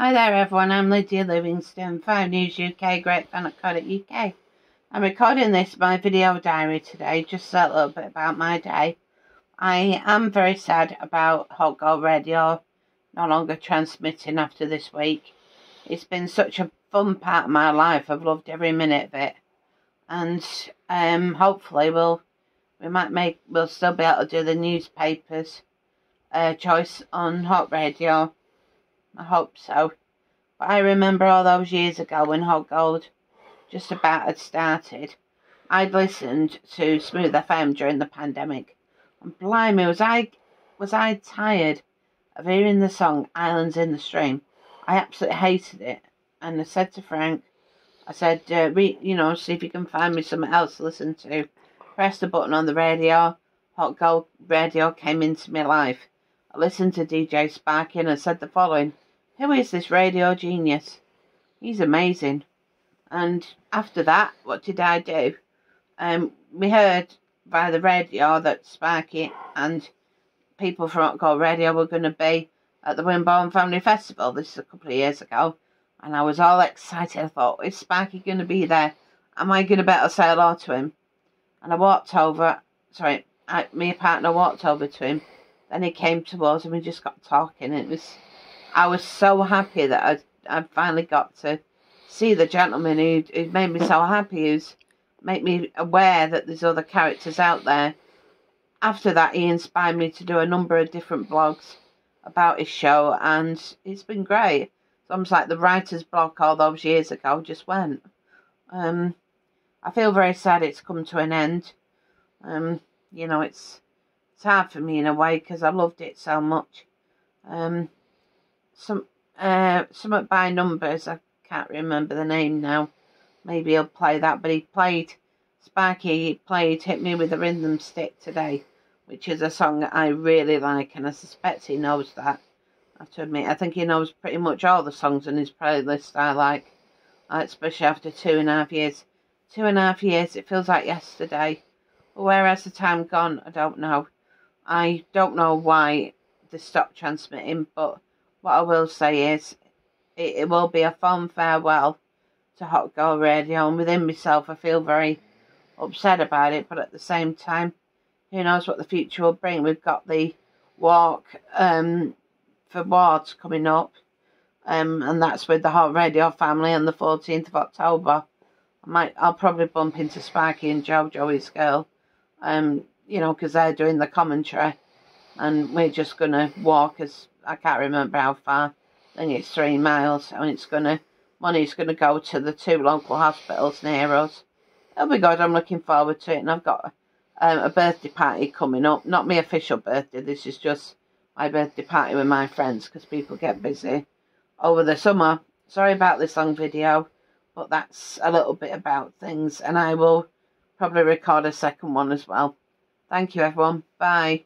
Hi there everyone, I'm Lydia Livingston, 5 News UK, Great UK. I'm recording this, my video diary today, just a little bit about my day. I am very sad about Hot Gold Radio no longer transmitting after this week. It's been such a fun part of my life, I've loved every minute of it. And um, hopefully we'll, we might make, we'll still be able to do the newspapers uh, choice on Hot Radio I hope so. But I remember all those years ago when Hot Gold just about had started. I'd listened to Smooth FM during the pandemic. And blimey, was I was I tired of hearing the song Islands in the Stream. I absolutely hated it. And I said to Frank, I said, uh, re- you know, see if you can find me something else to listen to. Press the button on the radio. Hot Gold Radio came into my life. I listened to DJ Sparky and said the following. Who is this radio genius? He's amazing. And after that, what did I do? Um, we heard by the radio that Sparky and people from Hot Radio were going to be at the Wimborne Family Festival. This is a couple of years ago. And I was all excited. I thought, is Sparky going to be there? Am I going to better say hello to him? And I walked over, sorry, I, me partner walked over to him. Then he came towards and we just got talking. It was I was so happy that I I finally got to see the gentleman who, who made me so happy, who's made me aware that there's other characters out there. After that, he inspired me to do a number of different blogs about his show, and it's been great. It's almost like the writer's block all those years ago just went. Um, I feel very sad it's come to an end. Um, you know, it's it's hard for me in a way because I loved it so much. Um, some uh something by numbers. I can't remember the name now. Maybe he'll play that, but he played Sparky. He played "Hit Me with a Rhythm Stick" today, which is a song that I really like, and I suspect he knows that. I have to admit, I think he knows pretty much all the songs in his playlist I like, especially after two and a half years. Two and a half years, it feels like yesterday. Where has the time gone? I don't know. I don't know why they stopped transmitting, but what I will say is, it, it will be a fond farewell to Hot Gold Radio, and within myself, I feel very upset about it, but at the same time, who knows what the future will bring? We've got the walk um, for wards coming up, um, and that's with the Hot Radio family on the 14th of October. I might, I'll probably bump into Sparky and Joe, Joey's girl, um, you know, because they're doing the commentary, and we're just going to walk as I can't remember how far. I think it's three miles, and it's gonna money's gonna go to the two local hospitals near us. Oh my god, I'm looking forward to it, and I've got um, a birthday party coming up. Not my official birthday. This is just my birthday party with my friends because people get busy over the summer. Sorry about this long video, but that's a little bit about things, and I will probably record a second one as well. Thank you, everyone. Bye.